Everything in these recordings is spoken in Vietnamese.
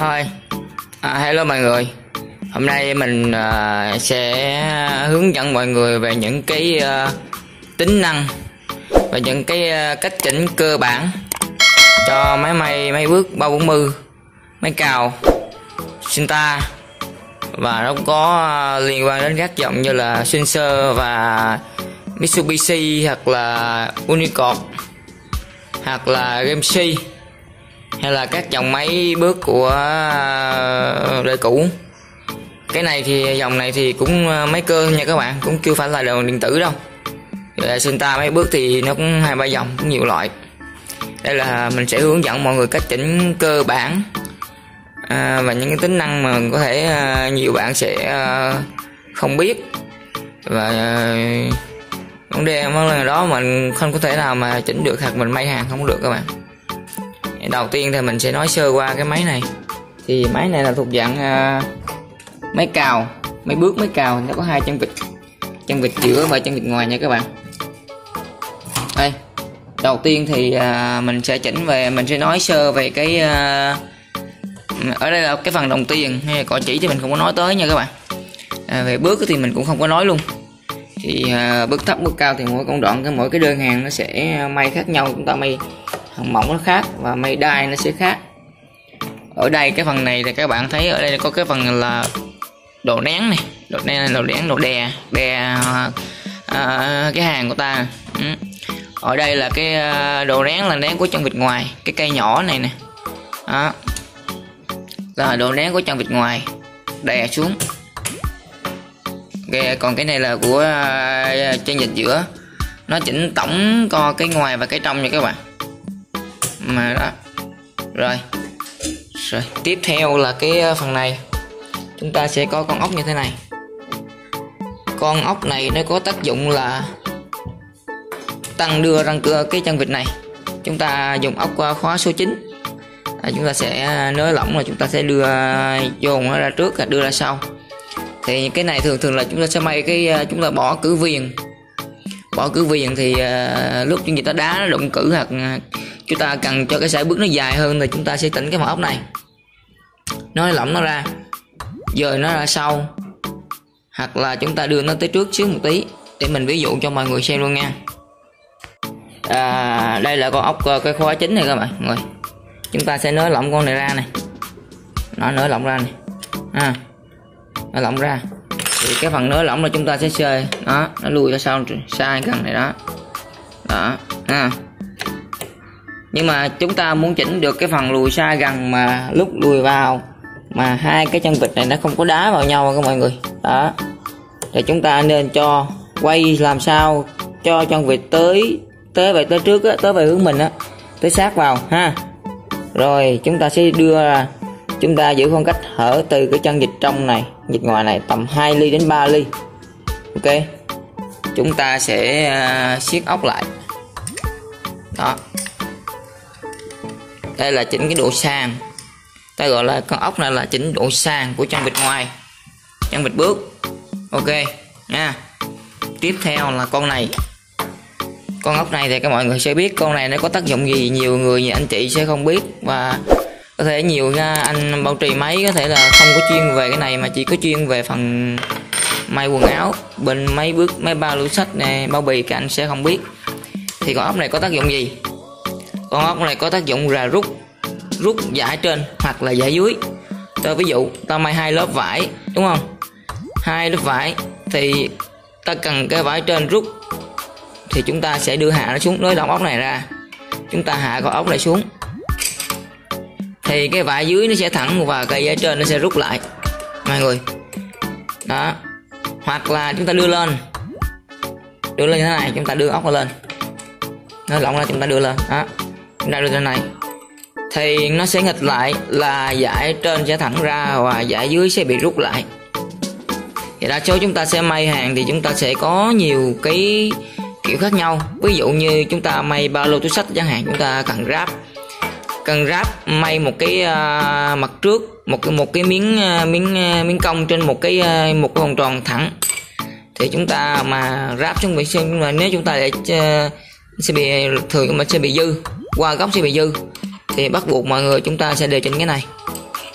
Thôi, à, hello mọi người. Hôm nay mình à, sẽ hướng dẫn mọi người về những cái à, tính năng Và những cái à, cách chỉnh cơ bản Cho máy may máy bước 340 Máy cào Sinta Và nó có à, liên quan đến các dòng như là Sensor và Mitsubishi hoặc là Unicorn hoặc là Gamesy hay là các dòng máy bước của ờ, đời cũ. Cái này thì dòng này thì cũng ờ, máy cơ nha các bạn cũng chưa phải là đồ điện tử đâu. Rồi Sinta máy bước thì nó cũng hai ba dòng cũng nhiều loại. Đây là mình sẽ hướng dẫn mọi người cách chỉnh cơ bản. À, và những cái tính năng mà có thể à, nhiều bạn sẽ à, không biết. Và à, vấn đề vấn đề đó mình không có thể nào mà chỉnh được hoặc mình may hàng không được các bạn đầu tiên thì mình sẽ nói sơ qua cái máy này. Thì máy này là thuộc dạng uh, máy cào máy bước máy cào. Nó có hai chân vịt chân vịt giữa và chân vịt ngoài nha các bạn. Đây. Đầu tiên thì uh, mình sẽ chỉnh về mình sẽ nói sơ về cái uh, ở đây là cái phần đồng tiền. Hay cọ chỉ thì mình không có nói tới nha các bạn. À, về bước thì mình cũng không có nói luôn. Thì uh, bước thấp bước cao thì mỗi công đoạn cái mỗi cái đơn hàng nó sẽ may khác nhau chúng ta may phần mỏng nó khác và may đai nó sẽ khác. Ở đây cái phần này thì các bạn thấy ở đây có cái phần là đồ nén này đồ nén đồ nén đồ đè đè à, à cái hàng của ta. Ừ. ở đây là cái à, đồ nén là nén của chân vịt ngoài cái cây nhỏ này nè. Đó. Là đồ nén của chân vịt ngoài đè xuống. Okay, còn cái này là của à, uh, chân vịt giữa. Nó chỉnh tổng co cái ngoài và cái trong nha các bạn mà đó. Rồi. Rồi tiếp theo là cái ờ, phần này. Chúng ta sẽ có con ốc như thế này. Con ốc này nó có tác dụng là tăng đưa răng cưa cái chân vịt này. Chúng ta dùng ốc ờ, khóa số 9 à, chúng ta sẽ ờ, nới lỏng là chúng ta sẽ đưa dồn nó ra trước và đưa ra sau. Thì cái này thường thường là chúng ta sẽ may cái chúng ta bỏ cử viền. Bỏ cử viền thì uh, lúc chúng ta đá nó đụng cử hoặc chúng ta cần cho cái sải bước nó dài hơn thì chúng ta sẽ tỉnh cái mặt ốc này. Nó lỏng nó ra dời nó ra sau. Hoặc là chúng ta đưa nó tới trước xíu một tí để mình ví dụ cho mọi người xem luôn nha. À, đây là con ốc ờ, cái khóa chính này các bạn người chúng ta sẽ nới lỏng con này ra này. Nó nới lỏng ra này. À, nó lỏng ra. Thì cái phần nới lỏng là chúng ta sẽ chơi nó nó lùi ra sau sai cần này đó. Đó à nhưng mà chúng ta muốn chỉnh được cái phần lùi xa gần mà lúc lùi vào mà hai cái chân vịt này nó không có đá vào nhau các mọi người. Đó. Thì chúng ta nên cho quay làm sao cho chân vịt tới tới về tới trước á tới về hướng mình á tới sát vào ha. Rồi chúng ta sẽ đưa ra chúng ta giữ khoảng cách hở từ cái chân vịt trong này vịt ngoài này tầm 2 ly đến 3 ly. Ok. Chúng ta sẽ uh, siết ốc lại. Đó đây là chỉnh cái độ sàn. Ta gọi là con ốc này là chỉnh độ sàn của chân vịt ngoài. Chân vịt bước. Ok, nha. Tiếp theo là con này. Con ốc này thì các mọi người sẽ biết con này nó có tác dụng gì, nhiều người như anh chị sẽ không biết. Và có thể nhiều anh bảo trì máy có thể là không có chuyên về cái này mà chỉ có chuyên về phần may quần áo. Bên máy bước máy bao lưỡi sách này bao bì các anh sẽ không biết. Thì con ốc này có tác dụng gì? Con ốc này có tác dụng là rút rút giải trên hoặc là giải dưới. Tôi ví dụ ta may hai lớp vải, đúng không? Hai lớp vải thì ta cần cái vải trên rút thì chúng ta sẽ đưa hạ nó xuống, nới lỏng ốc này ra. Chúng ta hạ con ốc này xuống. Thì cái vải dưới nó sẽ thẳng và cây vải trên nó sẽ rút lại, mọi người. Đó. Hoặc là chúng ta đưa lên. Đưa lên như thế này, chúng ta đưa ốc lên. Nó lỏng ra, chúng ta đưa lên. Đó chúng này. Thì nó sẽ nghịch lại là giải trên sẽ thẳng ra và giải dưới sẽ bị rút lại. Thì đa số chúng ta sẽ may hàng thì chúng ta sẽ có nhiều cái kiểu khác nhau. Ví dụ như chúng ta may ba lô túi sách chẳng hạn chúng ta cần ráp. Cần ráp may một cái uh, mặt trước một cái một cái miếng uh, miếng uh, miếng cong trên một cái uh, một cái vòng tròn thẳng. Thì chúng ta mà ráp xuống bị nhưng mà nếu chúng ta để uh, sẽ bị thường mà sẽ bị dư qua góc sẽ bị dư thì bắt buộc mọi người chúng ta sẽ điều chỉnh cái này.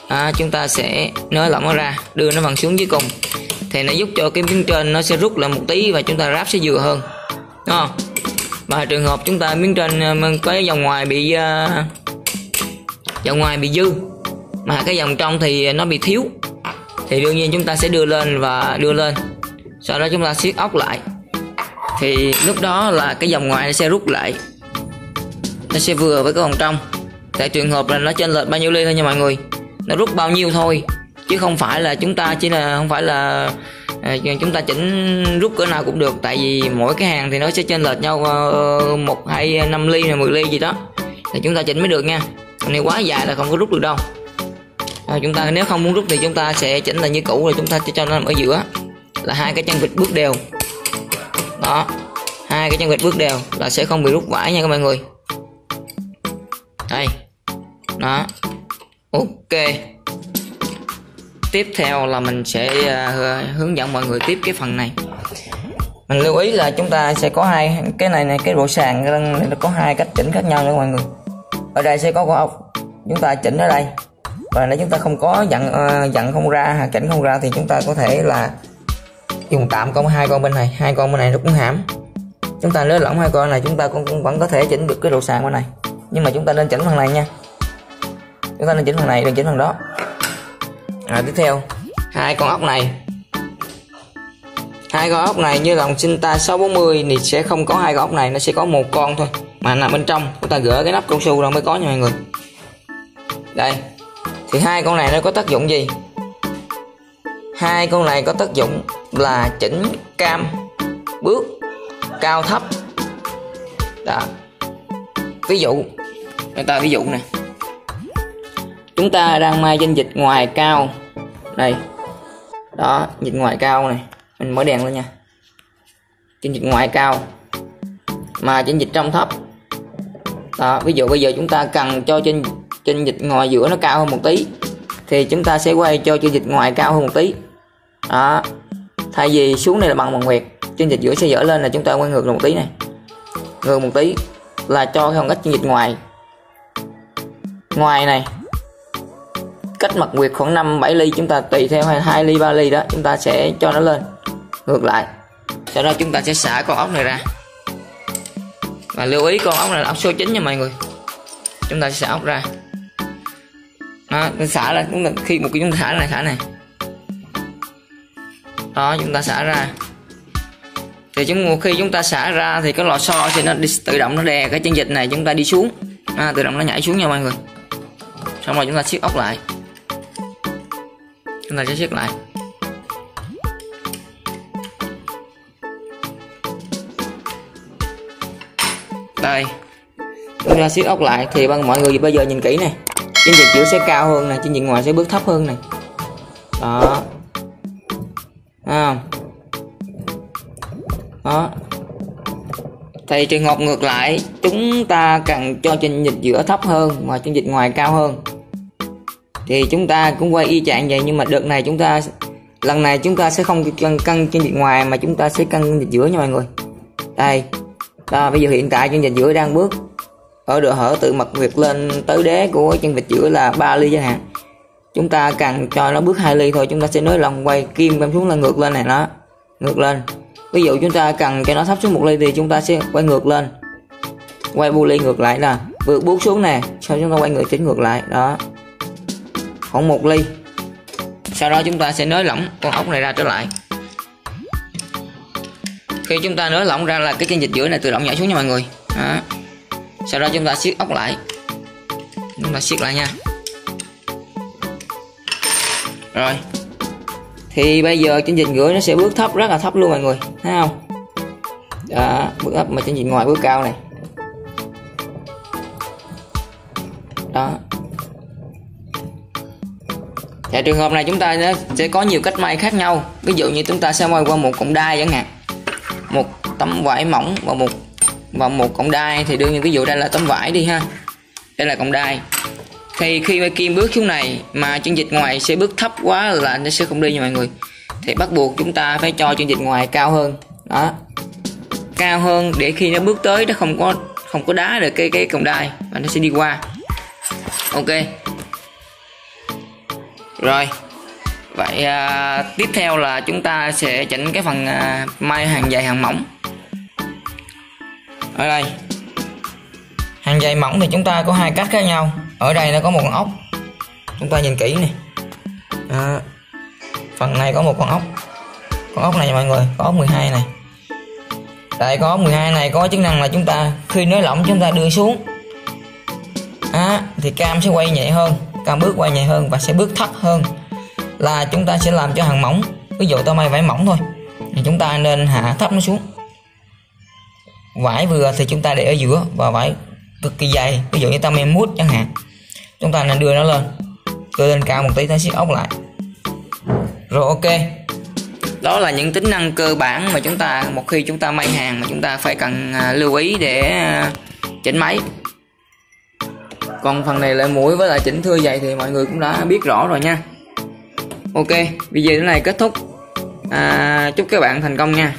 À, chúng ta sẽ nới lỏng nó ra đưa nó bằng xuống dưới cùng. Thì nó giúp cho cái miếng trên nó sẽ rút lại một tí và chúng ta ráp sẽ vừa hơn. Đúng không? Và trường hợp chúng ta miếng trên ờ, có cái dòng ngoài bị uh, dòng ngoài bị dư mà cái dòng trong thì nó bị thiếu thì đương nhiên chúng ta sẽ đưa lên và đưa lên. Sau đó chúng ta siết ốc lại. Thì lúc đó là cái dòng ngoài nó sẽ rút lại nó sẽ vừa với cái vòng trong. Tại trường hợp là nó trên lệch bao nhiêu ly thôi nha mọi người. Nó rút bao nhiêu thôi. Chứ không phải là chúng ta chỉ là không phải là à, chúng ta chỉnh rút cỡ nào cũng được. Tại vì mỗi cái hàng thì nó sẽ trên lệch nhau ờ, một hai năm ly hay 10 ly gì đó. Thì chúng ta chỉnh mới được nha. Còn nếu quá dài là không có rút được đâu. À, chúng ta nếu không muốn rút thì chúng ta sẽ chỉnh là như cũ rồi chúng ta cho nó nằm ở giữa. Là hai cái chân vịt bước đều. Đó. Hai cái chân vịt bước đều là sẽ không bị rút vải nha các mọi người đó. Ok. Tiếp theo là mình sẽ uh, hướng dẫn mọi người tiếp cái phần này. Mình lưu ý là chúng ta sẽ có hai cái này này cái bộ sàn này nó có hai cách chỉnh khác nhau nữa mọi người. Ở đây sẽ có con ốc chúng ta chỉnh ở đây. Và nếu chúng ta không có dặn uh, dặn không ra chỉnh không ra thì chúng ta có thể là dùng tạm con hai con bên này hai con bên này nó cũng hãm. Chúng ta nới lỏng hai con này chúng ta cũng, cũng vẫn có thể chỉnh được cái độ sàn bên này. Nhưng mà chúng ta nên chỉnh phần này nha chúng ta nên chỉnh phần này đừng chỉnh phần đó. Rồi tiếp theo. Hai con ốc này. Hai con ốc này như dòng Sinta 640 thì sẽ không có hai con ốc này, nó sẽ có một con thôi. Mà nằm bên trong, chúng ta gỡ cái nắp cao su ra mới có nha mọi người. Đây. Thì hai con này nó có tác dụng gì? Hai con này có tác dụng là chỉnh cam, bước cao thấp. Đó. Ví dụ, người ta ví dụ nè chúng ta đang mai trên dịch ngoài cao. Đây. Đó, dịch ngoài cao này. Mình mở đèn lên nha. Trên dịch ngoài cao. Mà trên dịch trong thấp. Đó, ví dụ bây giờ chúng ta cần cho trên trên dịch ngoài giữa nó cao hơn một tí, thì chúng ta sẽ quay cho trên dịch ngoài cao hơn một tí. Đó. Thay vì xuống này là bằng bằng nguyệt, trên dịch giữa sẽ dở lên là chúng ta quay ngược một tí này. Ngược một tí là cho khoảng cách trên dịch ngoài. Ngoài này cách mặt nguyệt khoảng 5 7 ly chúng ta tùy theo hai 2 ly 3 ly đó chúng ta sẽ cho nó lên. Ngược lại. Sau đó chúng ta sẽ xả con ốc này ra. Và lưu ý con ốc này là ốc số 9 nha mọi người. Chúng ta sẽ xả ốc ra. Đó, xả là chúng ta khi một cái chúng ta xả này xả này. Đó chúng ta xả ra. Thì chúng một khi chúng ta xả ra thì cái lò xo thì nó đi, tự động nó đè cái chân dịch này chúng ta đi xuống. À, tự động nó nhảy xuống nha mọi người. Xong rồi chúng ta siết ốc lại chúng ta sẽ siết lại. Đây. Chúng ta siết ốc lại thì bằng mọi người bây giờ nhìn kỹ này. Chân dịch giữa sẽ cao hơn này chân dịch ngoài sẽ bước thấp hơn này. Đó. À. đó. Thì trường hợp ngược lại, chúng ta cần cho chân dịch giữa thấp hơn mà chân dịch ngoài cao hơn thì chúng ta cũng quay y chang vậy nhưng mà đợt này chúng ta lần này chúng ta sẽ không cân cân trên dịch ngoài mà chúng ta sẽ cân trên dịch giữa nha mọi người. Đây đó, bây giờ hiện tại chân dịch giữa đang bước ở độ hở từ mặt nguyệt lên tới đế của chân vịt giữa là 3 ly chẳng hạn. Chúng ta cần cho nó bước hai ly thôi chúng ta sẽ nới lòng quay kim quay xuống là ngược lên này nó ngược lên. Ví dụ chúng ta cần cho nó thấp xuống một ly thì chúng ta sẽ quay ngược lên. Quay bu ly ngược lại là vượt bước xuống nè sau chúng ta quay ngược chính ngược lại đó khoảng một ly. Sau đó chúng ta sẽ nới lỏng con ốc này ra trở lại. Khi chúng ta nới lỏng ra là cái chân dịch giữa này tự động nhảy xuống nha mọi người. Đó. sau đó chúng ta siết ốc lại. Chúng ta siết lại nha. Rồi. Thì bây giờ chân dịch giữa nó sẽ bước thấp, rất là thấp luôn mọi người. Thấy không? Đó, bước thấp mà chân dịch ngoài bước cao này. Đó. Tại trường hợp này chúng ta sẽ có nhiều cách may khác nhau. Ví dụ như chúng ta sẽ may qua một cọng đai chẳng hạn. Một tấm vải mỏng và một và một cọng đai thì đương nhiên ví dụ đây là tấm vải đi ha. Đây là cọng đai. Thì khi may kim bước xuống này mà chân dịch ngoài sẽ bước thấp quá là nó sẽ không đi nha mọi người. Thì bắt buộc chúng ta phải cho chân dịch ngoài cao hơn. Đó. Cao hơn để khi nó bước tới nó không có không có đá được cái cái cọng đai và nó sẽ đi qua. Ok rồi. Vậy à, tiếp theo là chúng ta sẽ chỉnh cái phần à, may hàng dày hàng mỏng. Ở đây. Hàng dày mỏng thì chúng ta có hai cách khác nhau. Ở đây nó có một con ốc. Chúng ta nhìn kỹ này à, phần này có một con ốc. Con ốc này mọi người có ốc 12 này. Tại có 12 này có chức năng là chúng ta khi nới lỏng chúng ta đưa xuống. À, thì cam sẽ quay nhẹ hơn càng bước quay nhẹ hơn và sẽ bước thấp hơn là chúng ta sẽ làm cho hàng mỏng ví dụ tôi may vải mỏng thôi, thì chúng ta nên hạ thấp nó xuống. Vải vừa thì chúng ta để ở giữa và vải cực kỳ dày, ví dụ như ta may mút chẳng hạn. Chúng ta nên đưa nó lên, đưa lên cao một tí ta siết ốc lại. Rồi ok. Đó là những tính năng cơ bản mà chúng ta, một khi chúng ta may hàng mà chúng ta phải cần à, lưu ý để à, chỉnh máy còn phần này lại mũi với lại chỉnh thưa vậy thì mọi người cũng đã biết rõ rồi nha. Ok video đến này kết thúc. À, chúc các bạn thành công nha.